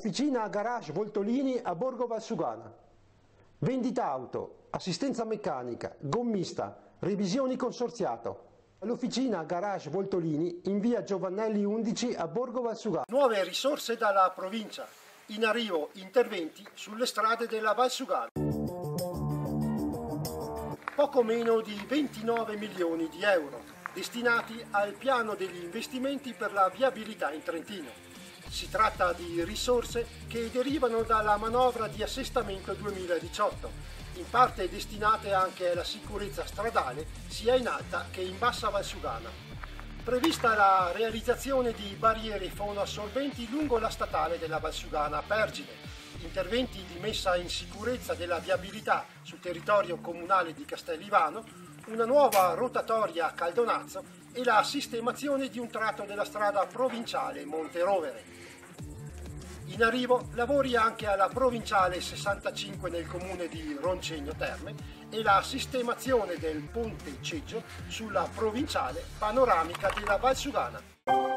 Officina Garage Voltolini a Borgo Valsugana. Vendita auto, assistenza meccanica, gommista, revisioni consorziato. All'officina Garage Voltolini in via Giovannelli 11 a Borgo Valsugana. Nuove risorse dalla provincia. In arrivo interventi sulle strade della Valsugana. Poco meno di 29 milioni di euro destinati al piano degli investimenti per la viabilità in Trentino. Si tratta di risorse che derivano dalla manovra di assestamento 2018, in parte destinate anche alla sicurezza stradale sia in alta che in bassa Valsugana. Prevista la realizzazione di barriere fonoassorbenti lungo la statale della Valsugana Pergine, interventi di messa in sicurezza della viabilità sul territorio comunale di Castellivano, una nuova rotatoria a Caldonazzo e la sistemazione di un tratto della strada provinciale Monte Rovere. In arrivo lavori anche alla provinciale 65 nel comune di Roncegno Terme e la sistemazione del ponte Ceggio sulla provinciale panoramica della Valsugana.